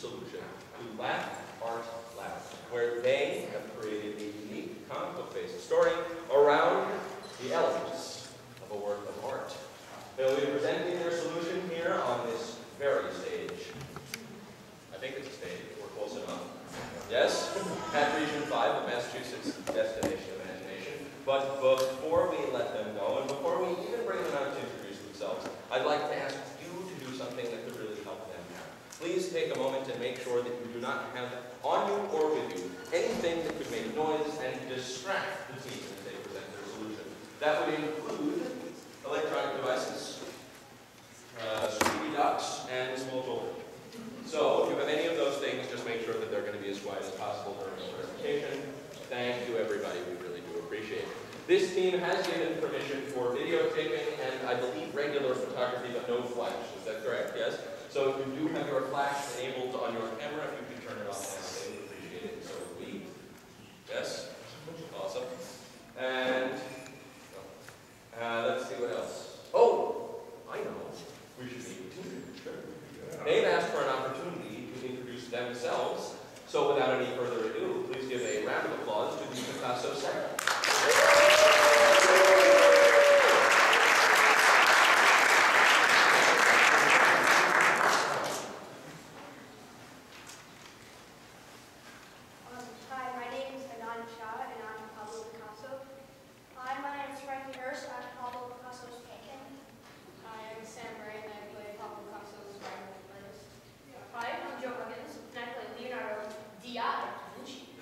solution to Laugh Art laugh, where they have created a unique comic book based story around the elements of a work of art. They'll be presenting their solution here on this very stage. I think it's a stage, we're close enough. Yes? At Region 5, the Massachusetts Destination Imagination. But before moment and make sure that you do not have on you or with you anything that could make noise and distract the team as they present their solution. That would include electronic devices, uh, ducks, and small children. So if you have any of those things, just make sure that they're going to be as quiet as possible during the presentation. Thank you, everybody. We really do appreciate it. This team has given permission for videotaping and I believe regular photography, but no flash. Is that correct? Yes? So if you do have your flash enabled on your camera, you can turn it off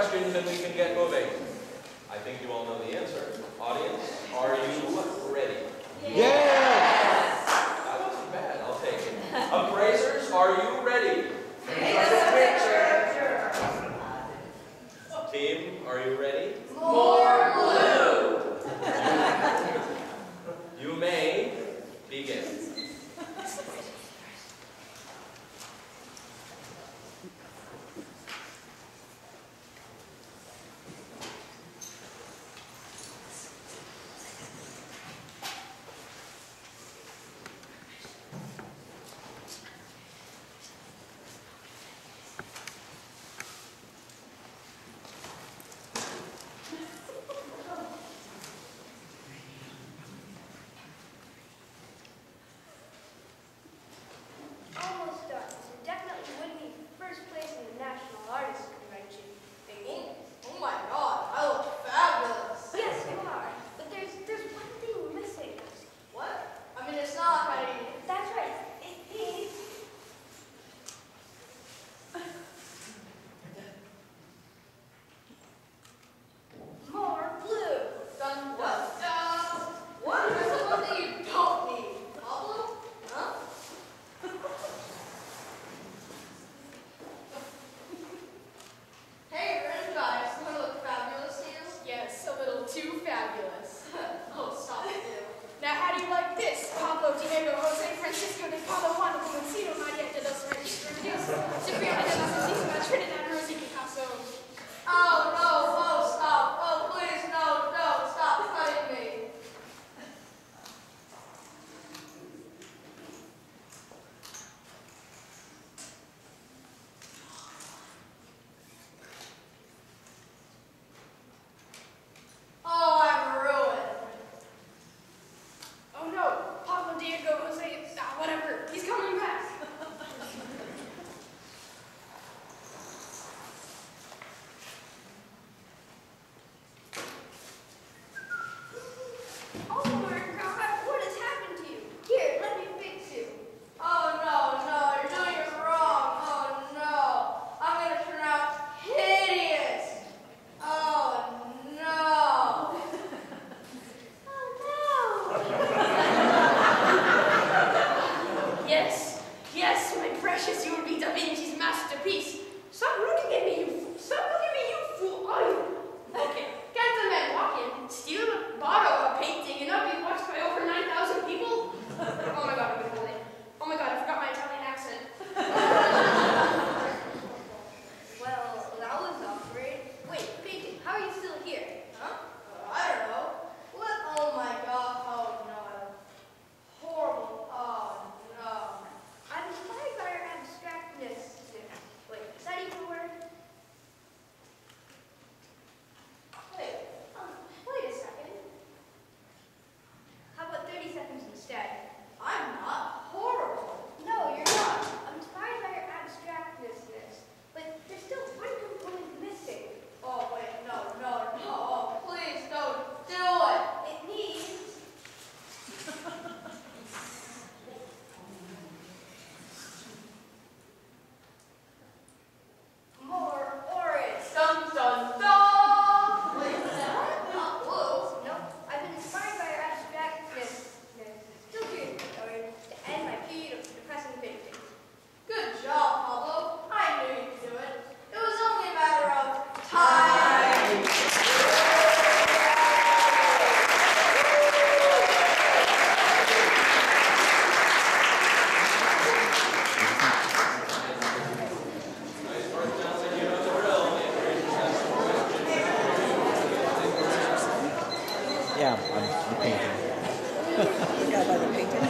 questions and we can get moving. I think you all know the answer. Audience, are you ready? Yes! yes. That wasn't bad, I'll take it. Appraisers, are you ready? Yes.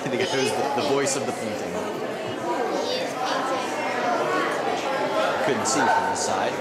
The guy who's the, the voice of the painting. Couldn't see from the side.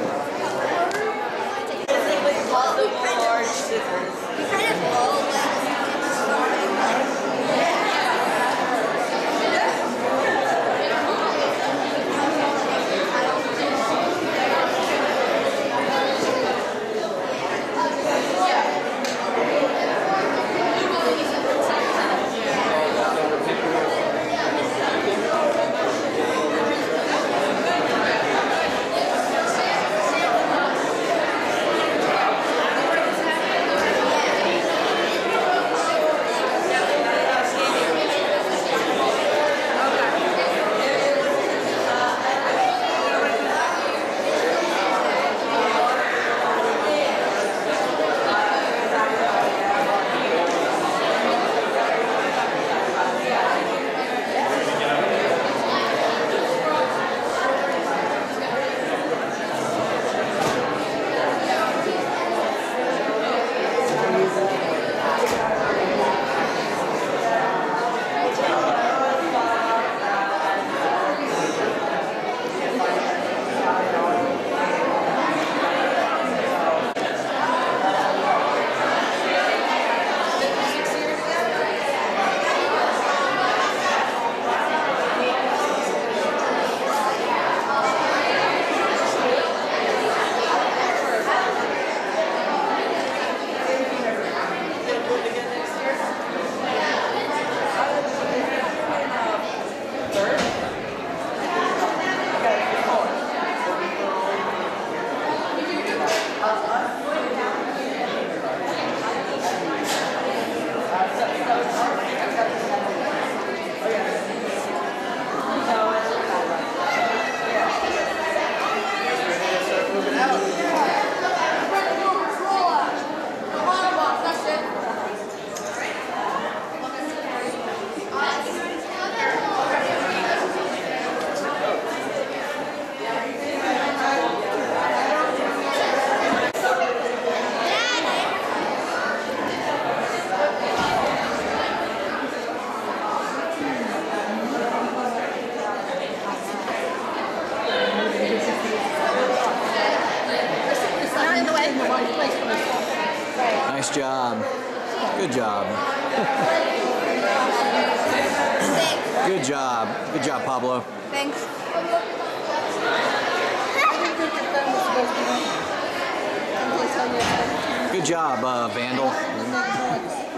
Nice job. Good job. Good job. Good job, Pablo. Thanks. Good job, uh, Vandal.